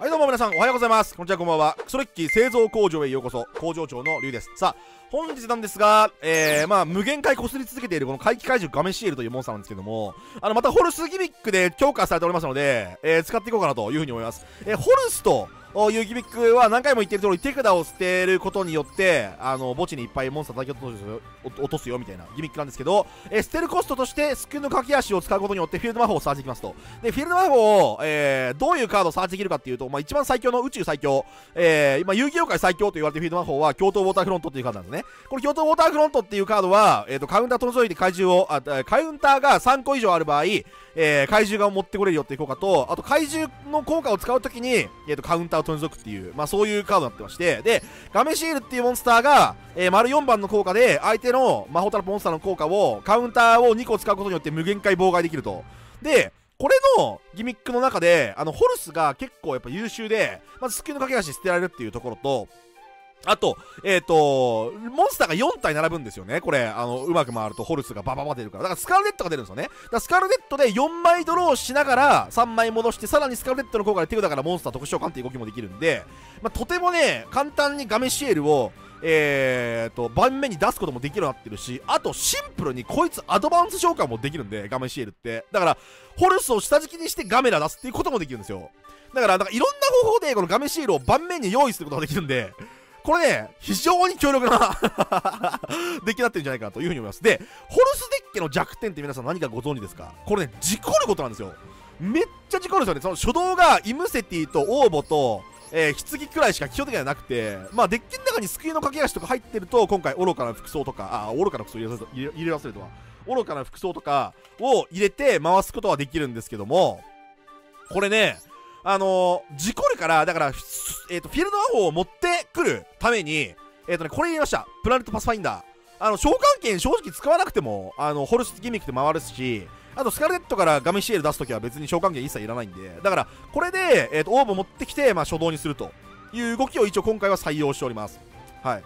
はいどうも皆さんおはようございます。こんにちはこんばんは。クソレッキー製造工場へようこそ。工場長のリュウです。さあ本日なんですが、えー、まあ、無限回擦り続けているこの怪奇怪獣ガメシエルというモンスターなんですけども、あの、またホルスギミックで強化されておりますので、えー、使っていこうかなというふうに思います。えー、ホルスと、いうギミックは何回も言ってる通り手札を捨てることによってあの墓地にいっぱいモンスター叩き落とすよみたいなギミックなんですけど、え捨てるコストとしてスクの駆け足を使うことによってフィールド魔法をサーチできますと。でフィールド魔法を、えー、どういうカードをサーチできるかっていうと、まあ、一番最強の宇宙最強、えー、今遊戯王界最強と言われてるフィールド魔法は京都ウォーターフロントっていうカードなんですね。これ京都ウォーターフロントっていうカードは、えーと、カウンター取り除いて怪獣をあカウンターが3個以上ある場合えー、怪獣が持ってこれるよっていう効果と、あと怪獣の効果を使うときに、えーと、カウンターを取り除くっていう、まあそういうカードになってまして、で、ガメシールっていうモンスターが、えー、丸4番の効果で、相手の魔法タラモンスターの効果を、カウンターを2個使うことによって無限回妨害できると。で、これのギミックの中で、あの、ホルスが結構やっぱ優秀で、まずスキルの駆け足捨てられるっていうところと、あと、えっ、ー、と、モンスターが4体並ぶんですよね。これ、あの、うまく回るとホルスがバババ出るから。だからスカルレットが出るんですよね。だからスカルレットで4枚ドローしながら3枚戻して、さらにスカルレットの効果で手札からモンスター特殊召喚っていう動きもできるんで、まあ、とてもね、簡単にガメシエルを、えーと、盤面に出すこともできるようになってるし、あとシンプルにこいつアドバンス召喚もできるんで、ガメシエルって。だから、ホルスを下敷きにしてガメラ出すっていうこともできるんですよ。だから、なんかいろんな方法でこのガメシエルを盤面に用意することができるんで、これね、非常に強力なデッキになってるんじゃないかなというふうに思います。で、ホルスデッキの弱点って皆さん何かご存知ですか？これね、事故ることなんですよ。めっちゃ事故るんですよね。その初動がイムセティとオーボと、えー、棺くらいしか基本的にはなくて、まあ、デッキの中に救いの駆け足とか入ってると、今回、愚かな服装とか、あ、愚かな服装入れ入れ忘れたわ。愚かな服装とかを入れて回すことはできるんですけども、これね、あのー、事故るから、だから、えっ、ー、と、フィールド魔法を持ってくるために、えっ、ー、とね、これ入れました。プラネットパスファインダー。あの、召喚権正直使わなくても、あの、ホルスギミックで回るし、あと、スカルネットからガミシエル出すときは別に召喚権一切いらないんで、だから、これで、えっ、と、オーブ持ってきて、まあ、初動にするという動きを一応今回は採用しております。はい。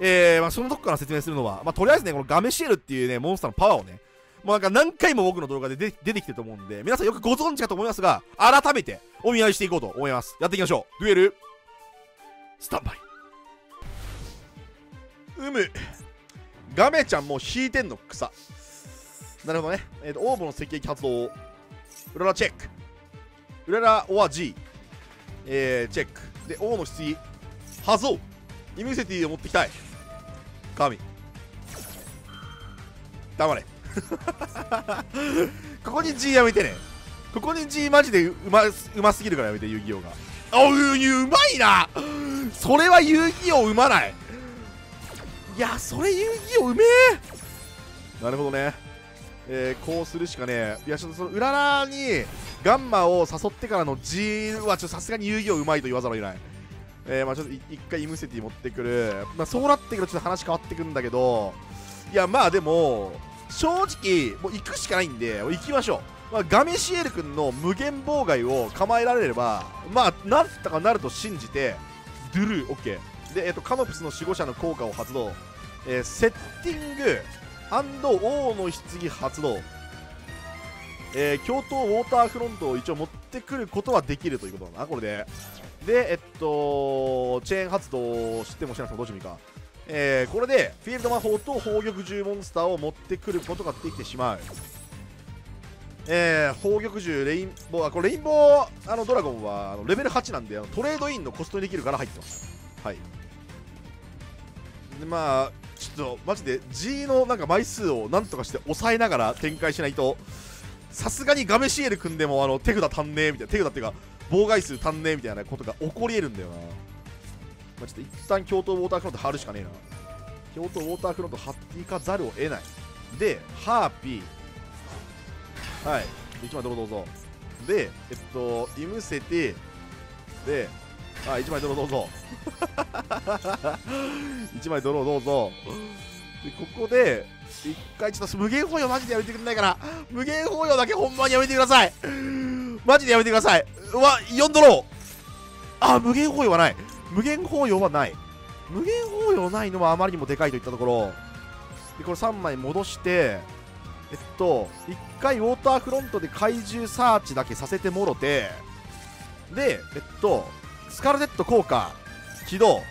えー、まあ、そのとこから説明するのは、まあ、とりあえずね、このガメシエルっていうね、モンスターのパワーをね、もうなんか何回も僕の動画で出てきてると思うんで、皆さんよくご存知かと思いますが、改めてお見合いしていこうと思います。やっていきましょう。デュエル、スタンバイ。うむ。ガメちゃんもう引いてんの草。なるほどね。えっ、ー、と、オーブの石液発動。うららチェック。うららオア G。えー、チェック。で、王の棺。はぞイミュセティを持ってきたい。神。黙れ。ここに G やめてね。ここに G マジでうますうますぎるからやめて遊戯王が。あううまいな。それは遊戯王うまない。いやそれ遊戯王うめえ。なるほどね。えー、こうするしかねえ。いやちょっとその裏らにガンマを誘ってからの G はちょっとさすがに遊戯王うまいと言わざるを得ない。えー、まあちょっと一回イムセティ持ってくる。まあそうなってくるとちょっと話変わってくるんだけど。いやまあでも正直もう行くしかないんで行きましょう、まあ、ガメシエル君の無限妨害を構えられればまあなんとかなると信じてドゥルー OK で、えっと、カノプスの守護者の効果を発動、えー、セッティング王の棺発動えー、京都ウォーターフロントを一応持ってくることはできるということだな、これで。で、えっと、チェーン発動してもしなくてもどうしてもいいか。えー、これでフィールド魔法と宝玉獣モンスターを持ってくることができてしまう。えー、宝玉獣レインボーあこれレインボーあのドラゴンはあのレベル8なんであのトレードインのコストにできるから入ってます。はい。でまあちょっとマジで G のなんか枚数をなんとかして抑えながら展開しないとさすがにガメシエル組んでもあの手札足んねえみたいな手札っていうか妨害数足んねえみたいなことが起こり得るんだよな。まあ、ちょっと一旦京都ウォーターフロント貼るしかねえな。京都ウォーターフロント貼っていかざるを得ない。でハーピー。はい。1枚どうぞどうぞ。でえっとイムセてであ1枚ドロどうぞ。1枚ドロどうぞ。でここで一回ちょっと無限保養マジでやめてくんないから無限保養だけほんまにやめてください。マジでやめてください。うわ4ドロー。あ無限保養はない。無限包容はない。無限包容ないのはあまりにもでかいといったところ。でこれ3枚戻してえっと1回ウォーターフロントで怪獣サーチだけさせてもろてでえっとスカルネット効果起動。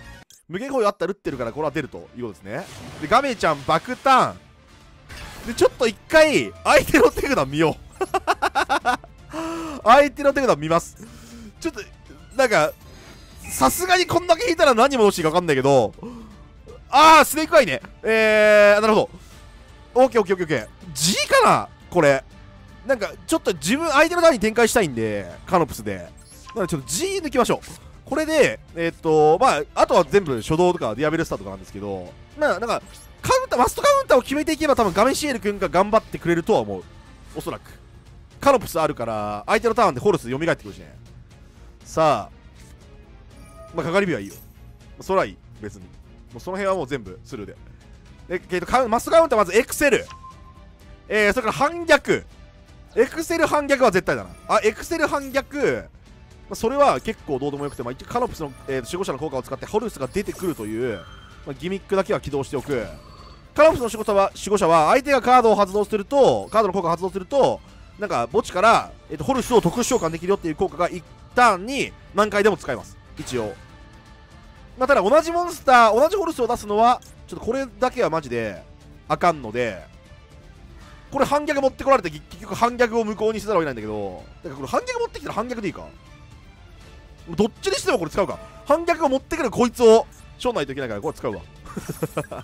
無限包囲あったら打ってるからこれは出るということですね。でガメちゃん爆ターン。でちょっと一回相手の手札見よう。相手の手札見ます。ちょっとなんかさすがにこんだけ引いたら何戻していいか分かんないけど。ああスネークアイね。えー、なるほど。オッケーオッケーオッケーオッケー。G かなこれ。なんかちょっと自分相手の側に展開したいんでカノプスで。なのでちょっと G 抜きましょう。これでえー、っとまああとは全部初動とかディアベルスターとかなんですけど。まあなんかカウンターマストカウンターを決めていけば多分画面シエル君が頑張ってくれるとは思う。おそらく。カノプスあるから相手のターンでホルス蘇ってくるしね。さあ。まあかかり火はいいよ。そらいい別に。もうその辺はもう全部スルーで、えー、とマストカウンターまずエクセルえー、それから反逆。エクセル反逆は絶対だな。あエクセル反逆。まあ、それは結構どうでもよくて、まあ、一応カノプスの、えー、守護者の効果を使ってホルスが出てくるという、まあ、ギミックだけは起動しておく。カノプスの守護者は守護者は相手がカードを発動するとカードの効果を発動するとなんか墓地から、えーと、ホルスを特殊召喚できるよっていう効果が一旦に何回でも使えます。一応。まあ、ただ同じモンスター同じホルスを出すのはちょっとこれだけはマジであかんので。これ反逆持ってこられて結局反逆を無効にせざるを得ないんだけど。だからこれ反逆持ってきたら反逆でいいか。どっちにしてもこれ使うか。反逆を持ってくるこいつをしょないといけないからこれ使うわ。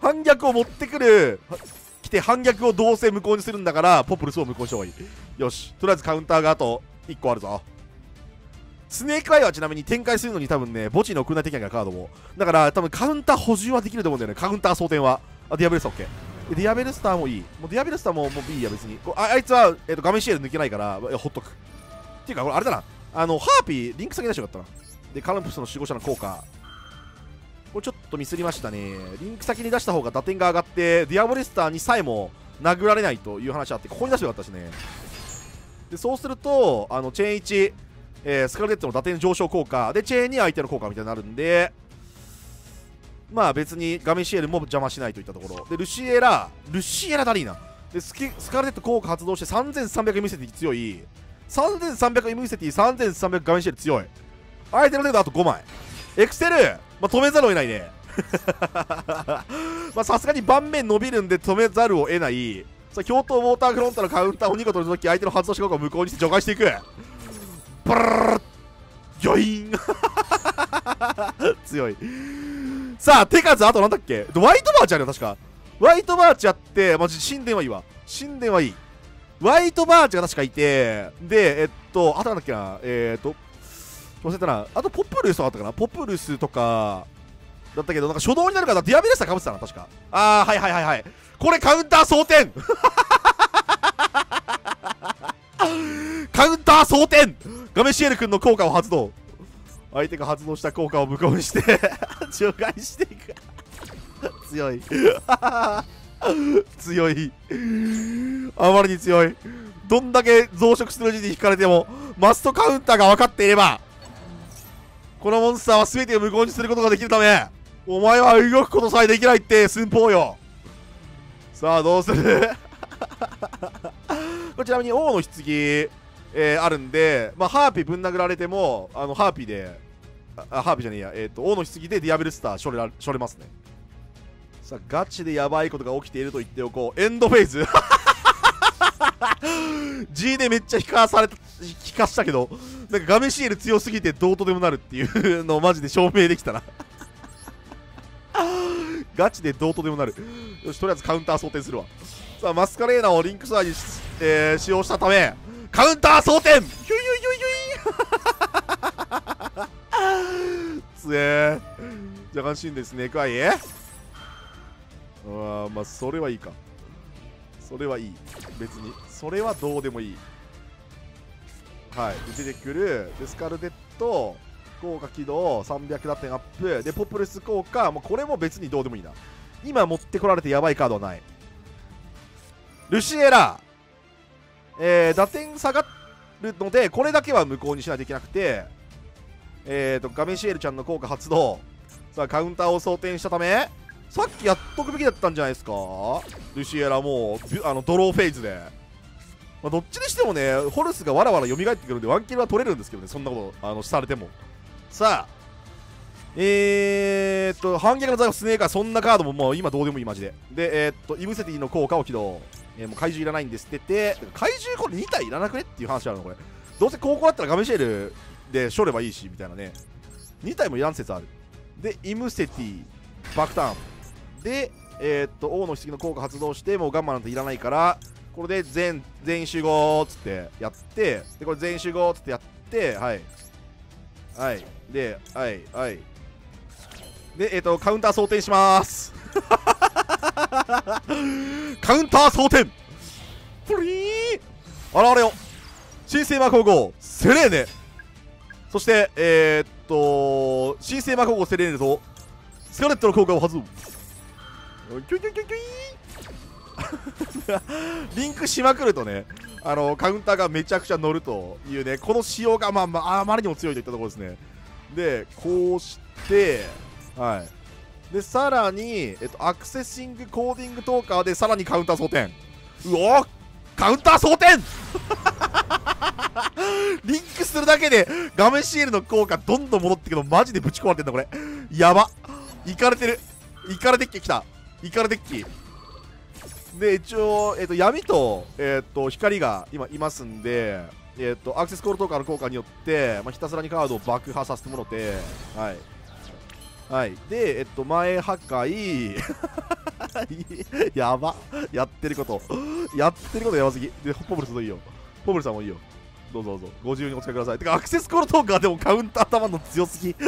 反逆を持ってくる来て反逆をどうせ無効にするんだからポップルスを無効にした方がいい。よし。とりあえずカウンターがあと1個あるぞ。スネークアイはちなみに展開するのに多分ね墓地に送らないといけないからカードも。だから多分カウンター補充はできると思うんだよね。カウンター装填は。あディアベルスター OK ディアベルスターもいい。もうディアベルスターももういいや別に。ああいつは、えーと、ガメシエル抜けないからほっとく。っていうかこれあれだな。あのハーピーリンク先出しよかったな。でカルプスの守護者の効果。これちょっとミスりましたね。リンク先に出した方が打点が上がってディアベルスターにさえも殴られないという話あってここに出してよかったしね。でそうするとあのチェーン1、えー、スカルレットの打点上昇効果でチェーンに相手の効果みたいになるんでまあ別にガメシエルも邪魔しないといったところ。でルシエラルシエラダリーナ。でススカルレット効果発動して3300見せて強い。3300イムニセティ3300画面シェル強い。相手の手札あと5枚。エクセル、まあ、止めざるを得ないね。まあさすがに盤面伸びるんで止めざるを得ない。さあ京都ウォーターフロントのカウンターを2個取るとき相手の発動し効果を無効にして除外していく。ブルルギョイン強い。さあ手数あとなんだっけ？ワイトバーチあるよ確か。ワイトバーチやってマジ神殿はいいわ。神殿はいい。ワイトバーチが確かいて、で、えっと、あとなんだっけな、えー、っと、忘れたな、あとポップルスとかあったかな、ポップルスとか、だったけど、なんか初動になるからディアビレスターかぶってたな、確か。あー、はいはいはいはい。これカウンター装填 カウンター装填ガメシエル君の効果を発動。相手が発動した効果を無効にして 除外していく。強い。強い。あまりに強い。どんだけ増殖する時に引かれてもマストカウンターが分かっていればこのモンスターは全てを無効にすることができるためお前は動くことさえできないって寸法よ。さあどうする？こちなみに王の棺、えー、あるんで、まあ、ハーピーぶん殴られてもあのハーピーであハーピーじゃねえや、えーと、王の棺でディアベルスターしょれらしょれますね。さあガチでやばいことが起きていると言っておこう。エンドフェイズ。G でめっちゃ引かされた引かしたけどなんかガメシエル強すぎてどうとでもなるっていうのをマジで証明できたな。ガチでどうとでもなる。よしとりあえずカウンター装填するわ。さあマスカレーナをリンクスアーに、えー、使用したためカウンター装填ヒュイヒュイヒュイヒュイつえー若干しんですねかいあまあそれはいいか。それはいい。別に。それはどうでもいい。はい。出てくるでスカルデット効果起動300打点アップ。でポプルス効果もうこれも別にどうでもいいな。今持ってこられてやばいカードはない。ルシエラえー、打点下がるのでこれだけは無効にしないといけなくてえーと画面シエルちゃんの効果発動。さあカウンターを装填したためさっきやっとくべきだったんじゃないですか。ルシエラもうあのドローフェイズで。まあ、どっちにしてもねホルスがわらわら蘇ってくるんでワンキルは取れるんですけどねそんなことあのされても。さあえーっと反撃の財宝スネーカーそんなカードももう今どうでもいいマジで。でえーっとイブセティの効果を起動、えーもう怪獣いらないんですって言って怪獣これ2体いらなくねっていう話あるのこれ。どうせ高校だったらガメシェルで処ればいいしみたいなね。2体もいらん説ある。でイムセティバックターン。でえーっと王の棺の効果発動してもうガンマなんていらないからこれで全全員集合っつってやってでこれ全員集合っつってやってはい。はい。ではいはい。でえっ、とカウンター装填します。カウンター装填。プリー。現れよ。新生魔法号セレーネ。そしてえー、っと新生魔法号セレーネとスカレットの効果を発動キュキュキュキュイ。リンクしまくるとねあのカウンターがめちゃくちゃ乗るというねこの仕様がまあまああまりにも強いといったところですね。でこうしてはい。でさらに、えっと、アクセシングコーディングトーカーでさらにカウンター装填。うおカウンター装填! リンクするだけで画面シールの効果どんどん戻ってくるのマジでぶち壊れてんだこれ。やば。いかれてる。いかれデッキ来た。いかれデッキ。で一応、えっと闇と,、えっと光が今いますんで、えっとアクセスコールトーカーの効果によって、まあ、ひたすらにカードを爆破させてもらってはい。はい。でえっと前破壊。やば。やってること。やってることやばすぎ。でポブルスどいいよ。ポブルさんもいいよ。どうぞどうぞ。ご自由にお使いください。てかアクセスコールトーカーでもカウンター頭の強すぎ。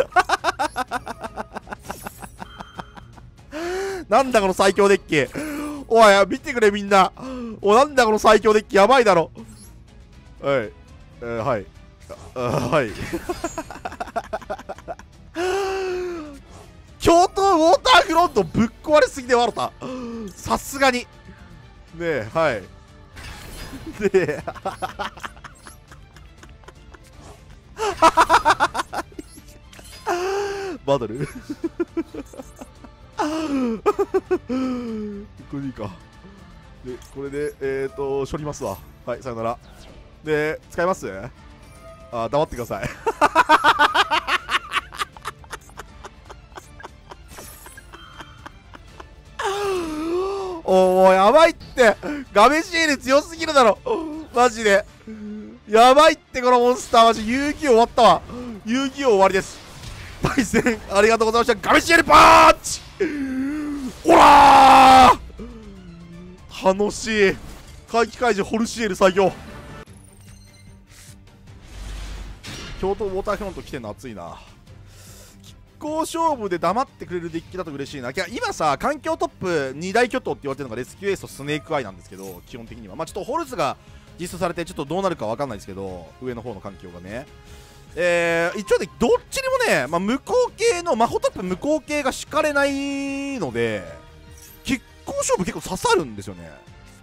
なんだこの最強デッキ。おい見てくれみんな。おなんだこの最強デッキ。やばいだろ。はい、えー、はい。あはい。京都ウォーターフロントぶっ壊れすぎで笑った。さすがに。ねえはい。ねえ。バトル。これでいいか。でこれでえっ、ー、と処理ますわ。はいさよなら。で使います？あ黙ってください。おおやばいって。画面シール強すぎるだろ。マジで。やばいってこのモンスターマジ遊戯終わったわ。遊戯終わりです。パイセンありがとうございました。画面シールパーチ。おらー!楽しい。怪奇怪獣ホルシエル最強。京都ウォーターフロント来てんの熱いな。拮抗勝負で黙ってくれるデッキだと嬉しいな。いや今さ環境トップ2大巨頭って言われてるのがレスキューエースとスネークアイなんですけど基本的には。まあちょっとホルスが実装されてちょっとどうなるか分かんないですけど上の方の環境がね。えー、一応ねどっちにもね、まあ、無効系の魔法トップ無効系が敷かれないので拮抗勝負結構刺さるんですよね。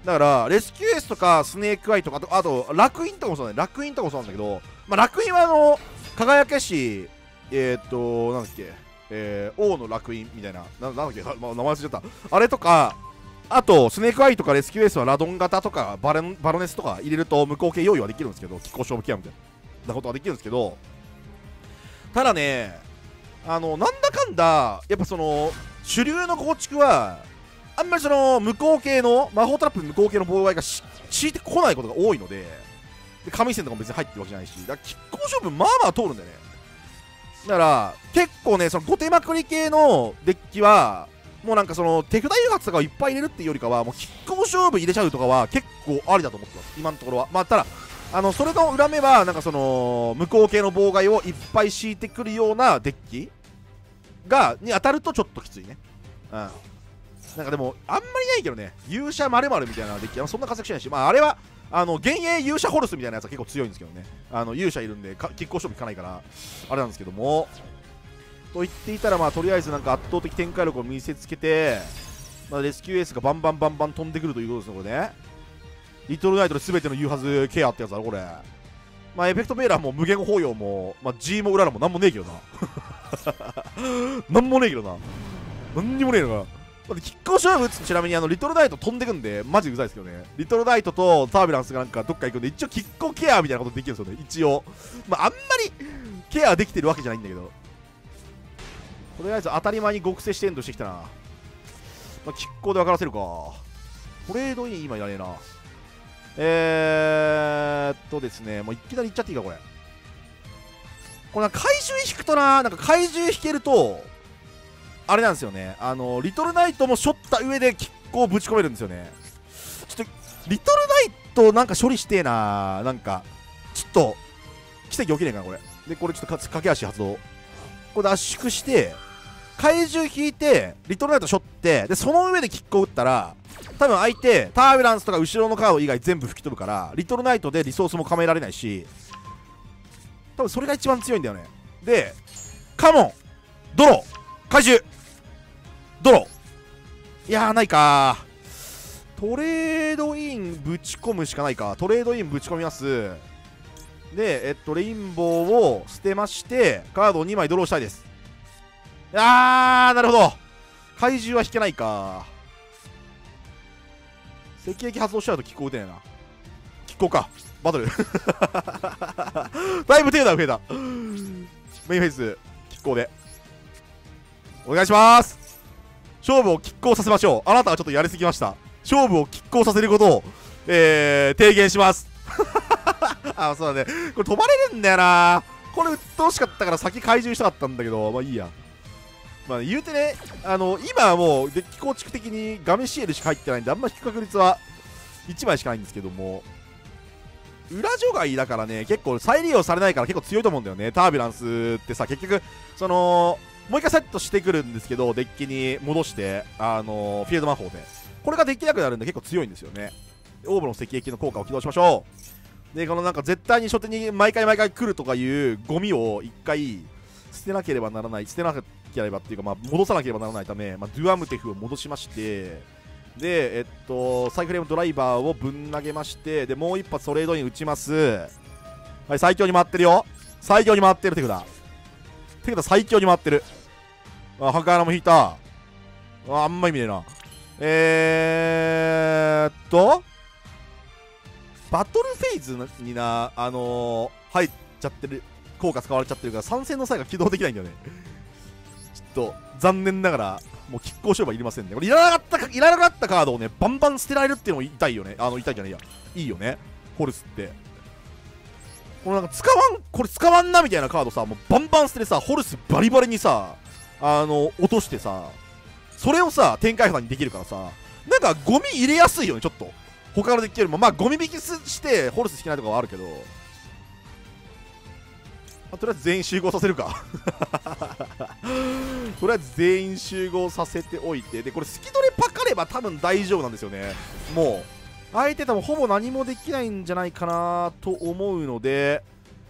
だからレスキューエースとかスネークアイとかあとあと楽園とかもそうだね。楽園とかもそうなんだけど、まあ、楽園はあの輝けしえー、っとなんだっけ？えー、王の楽園みたいな。ななんだっけ、名前忘れちゃった。あれとかあとスネークアイとかレスキューエースはラドン型とかバレンバロネスとか入れると無効系用意はできるんですけど拮抗勝負ケアみたいなことはできるんですけどただねあのなんだかんだやっぱその主流の構築はあんまりその無効系の魔法トラップ無効系の妨害がし敷いてこないことが多いのでで神戦とかも別に入ってるわけじゃないしだから拮抗勝負まあまあ通るんだよね。だから結構ねその後手まくり系のデッキはもうなんかその手札誘発とかをいっぱい入れるっていうよりかはもう拮抗勝負入れちゃうとかは結構ありだと思ってます。今のところはまあただあのそれの裏目はなんかその無効系の妨害をいっぱい敷いてくるようなデッキがに当たるとちょっときついね。うん。なんかでもあんまりないけどね。勇者まるみたいなデッキ。はそんな活躍しないし。まああれはあの幻影勇者ホルスみたいなやつは結構強いんですけどね。あの勇者いるんでか拮抗勝負いかないからあれなんですけども。と言っていたらまあとりあえずなんか圧倒的展開力を見せつけて、まあ、レスキューエースがバンバンバンバン飛んでくるということですねこれね。リトルナイトで全ての言うはずケアってやつだろこれ。まあエフェクトベーラーも無限包容も、まあ、G もウララもなんもねえけどな。なんもねえけどな。なんにもねえのかな。これ、キック勝負打つとちなみにあのリトルナイト飛んでくんで、マジうざいですけどね。リトルナイトとタービランスがなんかどっか行くんで、一応キックケアみたいなことできるんですよね、一応。まあ、あんまりケアできてるわけじゃないんだけど。とりあえず当たり前に極性してんとしてきたな。まあ、キッコーで分からせるか。トレードイン今いらねえな。えーっとですね、もういきなりいっちゃっていいか、これ。これ怪獣引くとな、なんか怪獣引けると、あれなんですよね。あの、リトルナイトも背負った上でキックをぶち込めるんですよね。ちょっと、リトルナイトなんか処理してえな。なんか、ちょっと、奇跡起きねえかな、これ。で、これちょっと駆け足発動。これ圧縮して、怪獣引いて、リトルナイト背負って、で、その上でキックを打ったら、多分相手、タービランスとか後ろのカード以外全部吹き飛ぶから、リトルナイトでリソースも構えられないし、多分それが一番強いんだよね。で、カモン、ドロー怪獣、ドロいやー、ないかトレードインぶち込むしかないか。トレードインぶち込みます。で、えっと、レインボーを捨てまして、カードを2枚ドローしたいです。あー、なるほど。怪獣は引けないか。石液発動しちゃうと気候打てないな。気候か。バトル だいぶ手だ増えたメインフェイス拮抗でお願いします勝負を拮抗させましょう。あなたはちょっとやりすぎました。勝負を拮抗させることをえー、提言します。あそうだね。これ飛ばれるんだよな。これ鬱陶しかったから先怪獣したかったんだけどまあいいや。まあ言うてねあの今はもうデッキ構築的に画面シエルしか入ってないんであんま引く確率は1枚しかないんですけども裏除外だからね、結構再利用されないから結構強いと思うんだよね。タービュランスってさ、結局、その、もう一回セットしてくるんですけど、デッキに戻して、あのー、フィールド魔法で。これができなくなるんで結構強いんですよね。オーブの石液の効果を起動しましょう。で、このなんか絶対に初手に毎回毎回来るとかいうゴミを一回捨てなければならない、捨てなければっていうか、まあ、戻さなければならないため、まあ、ドゥアムテフを戻しまして、で、えっと、サイフレームドライバーをぶん投げまして、で、もう一発トレードに打ちます。はい、最強に回ってるよ。最強に回ってる手札。手札最強に回ってる。あ、ハカラも引いた。あ、んま意味ねえな。えーっと、バトルフェイズにな、あのー、入っちゃってる、効果使われちゃってるから、参戦の際が起動できないんだよね。ちょっと、残念ながら、もう拮抗勝負はいりませんね。これいらなかったか、いらなかったカードをね、バンバン捨てられるっていうのも痛いよね。あの、痛いじゃないや。いいよね。ホルスって。このなんか使わん、これ使わんなみたいなカードさ、もうバンバン捨ててさ、ホルスバリバリにさ、あの、落としてさ、それをさ、展開札にできるからさ、なんかゴミ入れやすいよね、ちょっと。他のデッキよりも、まあゴミ引きして、ホルス引けないとかはあるけど、まあ、とりあえず全員集合させるか。とりあえず全員集合させておいて。でこれスキドレパカれば多分大丈夫なんですよね。もう。相手多分ほぼ何もできないんじゃないかなと思うので、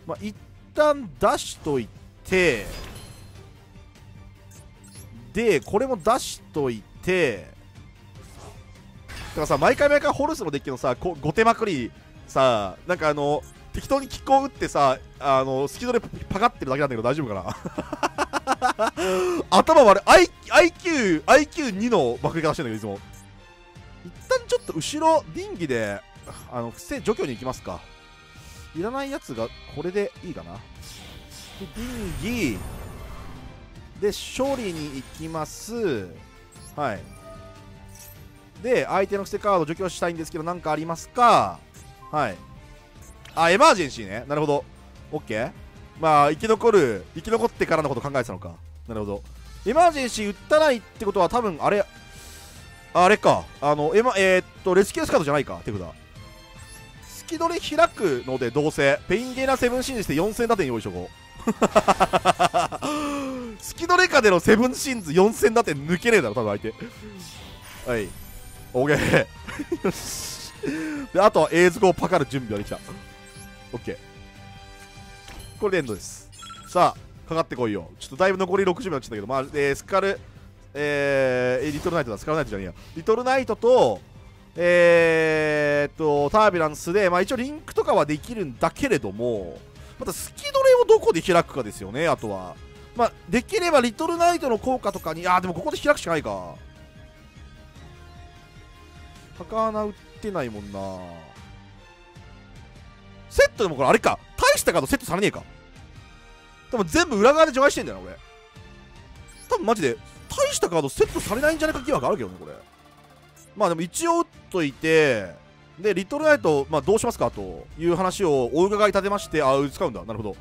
まあ、一旦出しといて。でこれも出しといてだからさ毎回毎回ホルスのデッキのさこ後手まくりさなんかあの適当に気候打ってさあのスキドでパカってるだけなんだけど大丈夫かな？頭悪い。IQ IQ2 の爆撃方してんだけどいつも。一旦ちょっと後ろディンギであの不正除去に行きますか。いらないやつがこれでいいかな。でディンギ。で処理に行きます。はい。で相手の捨てカード除去したいんですけど何かありますか？はい。あエマージェンシーね。なるほど。オッケー。まあ生き残る生き残ってからのこと考えてたのか。なるほど。エマージェンシー打ったないってことは多分あれあれか。あのエマえー、っとレスキュースカードじゃないか。手札。スキドレ開くのでどうせ。ペインゲーナセブンシーンして4000打点用意しとこう。スキドレカでのセブンシンズ4000打点抜けねえだろ多分相手。はい。オッケー。よしであとはエイズゴをパカる準備はできた。オッケー。これでエンドです。さあかかってこいよ。ちょっとだいぶ残り60秒になっちゃったけどまあ、えー、スカルえー、リトルナイトだ。スカルナイトじゃねえや。リトルナイトとえー、っとタービランスで、まあ、一応リンクとかはできるんだけれどもまたスキドレをどこで開くかですよねあとは。まあできればリトルナイトの効果とかにあでもここで開くしかないか。高穴売ってないもんな。セットでもこれあれか。大したカードセットされねえか。多分全部裏側で除外してんだよな俺多分マジで大したカードセットされないんじゃないか疑惑あるけどねこれ。まあでも一応打っといてでリトルナイト、まあ、どうしますかという話をお伺い立てましてああ使うんだ。なるほど。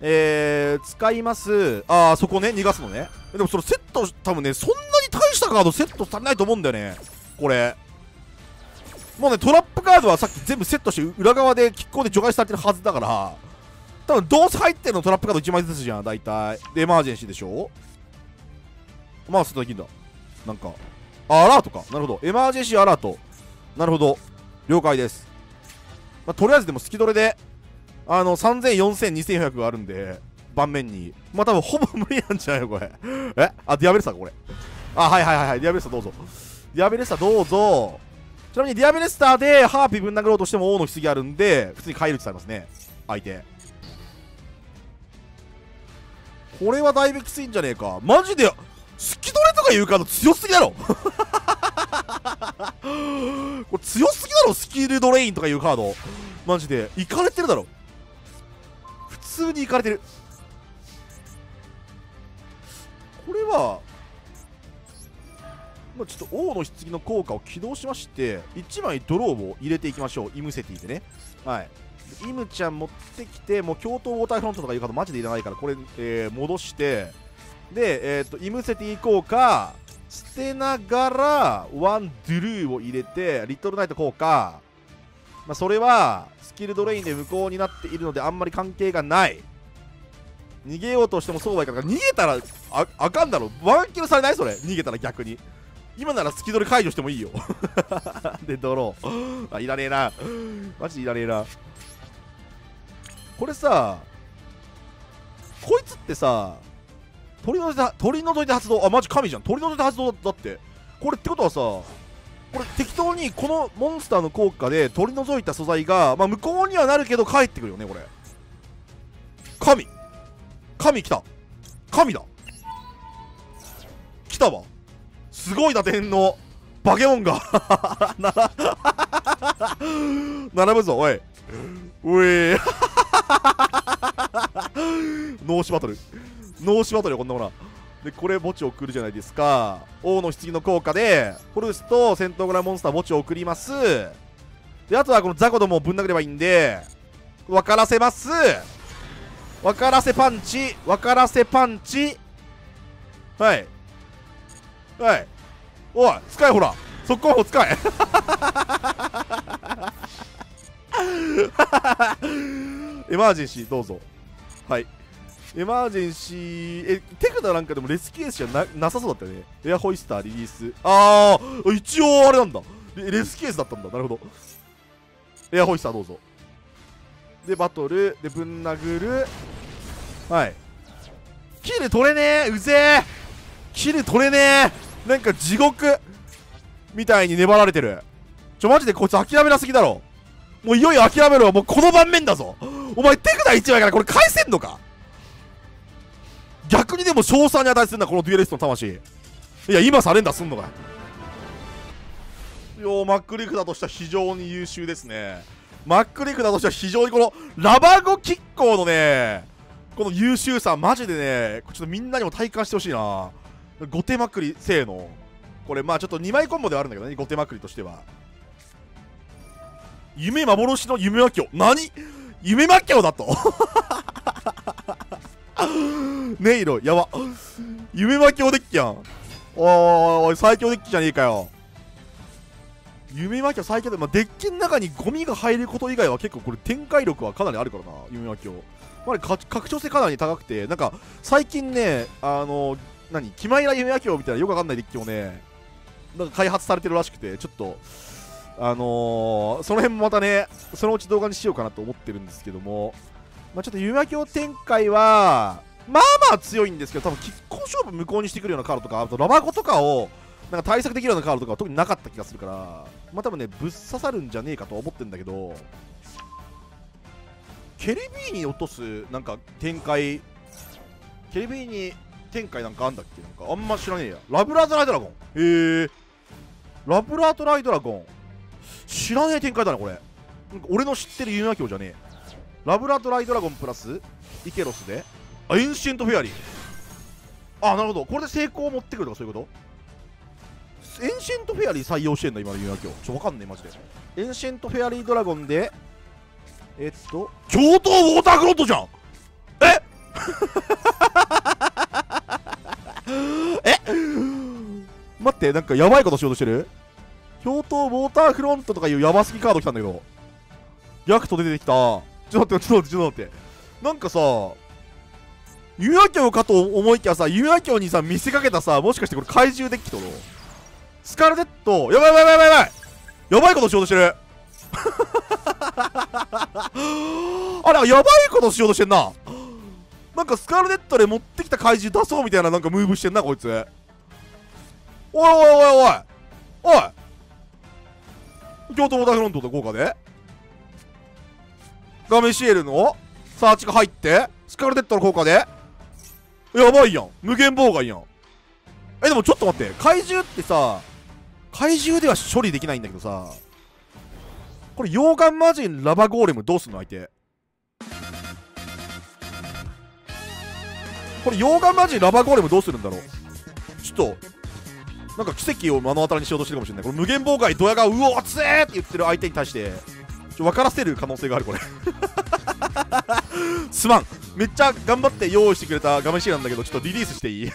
えー、使います。ああそこね。逃がすのね。でもそれセット多分ねそんなに大したカードセットされないと思うんだよね。これ。もうねトラップカードはさっき全部セットして裏側でキッコーで除外されてるはずだから。多分どうせ入ってるのトラップカード1枚ずつじゃん大体。でエマージェンシーでしょ。マウスとできんだ。なんか。あアラートか。なるほど。エマージェンシーアラート。なるほど。了解です、まあ、とりあえずでも好きどれで。あの3000、4000、2400があるんで盤面に。まあ多分ほぼ無理なんじゃない？のこれ。え？あディアベルスターかこれ。あはいはいはいはい。ディアベルスターどうぞ。ディアベルスターどうぞ。ちなみにディアベルスターでハーピーぶん殴ろうとしても王の棺あるんで普通に返るってされますね。相手。これはだいぶきついんじゃねえか。マジでスキドレとかいうカード強すぎだろ。これ強すぎだろスキルドレインとかいうカード。マジでいかれてるだろ。通にいかれてる。これはまあ、ちょっと王の棺の効果を起動しまして1枚ドローを入れていきましょう。イムセティでね。はい。イムちゃん持ってきてもう京都ウォーターフロントとかいうカードマジでいらないからこれ、えー、戻して。で、えーと、イムセティ効果捨てながらワンドゥルーを入れてリトルナイト効果、まあ、それはスキルドレインで無効になっているのであんまり関係がない。逃げようとしてもそうはいかない。逃げたらああかんだろ。ワンキルされないそれ。逃げたら逆に。今ならスキドレ解除してもいいよ。でドロー。あいらねえな。マジいらねえな。これさこいつってさ取り除いて取り除いて発動。あマジ神じゃん。取り除いて発動だって。これってことはさこれ適当にこのモンスターの効果で取り除いた素材が、まあ、無効にはなるけど帰ってくるよねこれ。神。神来た。神だ。来たわ。すごい打点のバケモンが。並ぶぞおい。おいノー シバトル。脳死バトルよこんなものは。でこれ墓地を送るじゃないですか。王の棺の効果でホルスと戦闘グラモンスター墓地を送ります。であとはこのザコどもをぶん殴ればいいんで分からせます。分からせパンチ分からせパンチ。はい。はい。おい使えほら。速攻砲使え。エマージェンシーどうぞ。はいエマージェンシー、え、手札なんかでもレスキュースじゃななさそうだったよね。エアホイスターリリース。あー、一応あれなんだ。レレスキュースだったんだ。なるほど。エアホイスターどうぞ。で、バトル。で、ぶん殴る。はい。キル取れねえうぜえキル取れねえなんか地獄みたいに粘られてる。ちょ、マジでこいつ諦めなすぎだろ。もういよいよ諦めろ。もうこの盤面だぞ。お前手札1枚からこれ返せんのか？逆にでも賞賛に値するんだこのデュエリストの魂。いや今サレンダーすんのかよ。マックリフだとしては非常に優秀ですね。マックリフだとしては非常にこのラバゴキッコーのねこの優秀さマジでねちょっとみんなにも体感してほしいな。後手まくり性の。これまあちょっと2枚コンボではあるんだけどね後手まくりとしては。夢幻の夢魔境。何？夢魔境だと。ネイロやば。夢魔境デッキやん。おい最強デッキじゃねえかよ。夢魔境最強で、まあ、デッキの中にゴミが入ること以外は結構これ展開力はかなりあるからな夢魔境まあ、拡張性かなり高くてなんか最近ねあの何キマイラ夢魔境みたいなよくわかんないデッキをねなんか開発されてるらしくてちょっとあのー、その辺もまたねそのうち動画にしようかなと思ってるんですけどもまあ、ちょっとユマ教展開は、まあまあ強いんですけど、多分、拮抗勝負無効にしてくるようなカードとか、あとラバコとかを、なんか対策できるようなカードとかは特になかった気がするから、まあ多分ね、ぶっ刺さるんじゃねえかと思ってんだけど、ケリビーに落とす、なんか展開、ケリビーに展開なんかあんだっけ？なんかあんま知らねえや。ラブラートライドラゴン。へえ。ラブラートライドラゴン。知らねえ展開だなこれなんか俺の知ってるユナ教じゃねえラブラドライドラゴンプラスイケロスで。あエンシェントフェアリー。あなるほど。これで成功を持ってくるとかそういうこと？エンシェントフェアリー採用してんだ今のユナ教ちょわかんねえマジで。エンシェントフェアリードラゴンでえっと京都ウォーターフロントじゃん。え？え？待ってなんかやばいことしようとしてる？京都ウォーターフロントとかいうヤバすぎカード来たんだけど。ヤクト出てきた。ちょっと待ってちょっと待ってちょっと待って。なんかさユナ教かと思いきやさユナ教にさ見せかけたさもしかしてこれ壊獣デッキとのスカルデットやばいやばいやばいやばいやばい。ことしようとしてる。あれやばいことしようとしてんな。なんかスカルネットで持ってきた怪獣出そうみたいななんかムーブしてんなこいつ。おいおいおいおいおい。京都オーダーフロントと効果で。画面シエルの？サーチが入って。スカルネットの効果で。やばいやん。無限妨害やん。えでもちょっと待って。怪獣ってさ怪獣では処理できないんだけどさこれ溶岩魔人ラバゴーレムどうすんの相手？これ溶岩魔人ラバゴーレムどうするんだろう？ちょっとなんか奇跡を目の当たりにしようとしてるかもしれない。これ無限妨害ドヤがうおつえって言ってる相手に対して。分からせる可能性があるこれ。すまん。めっちゃ頑張って用意してくれた画面シーなんだけどちょっとリリースしていい？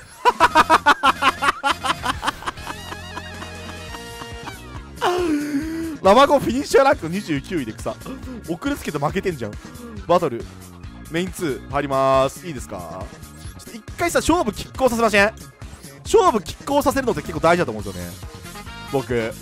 ラマゴフィニッシャーランク29位で草遅れつけて負けてんじゃん。バトル。メイン2入ります。いいですか？一回さ勝負拮抗させません？勝負拮抗させるのって結構大事だと思うんですよね。僕。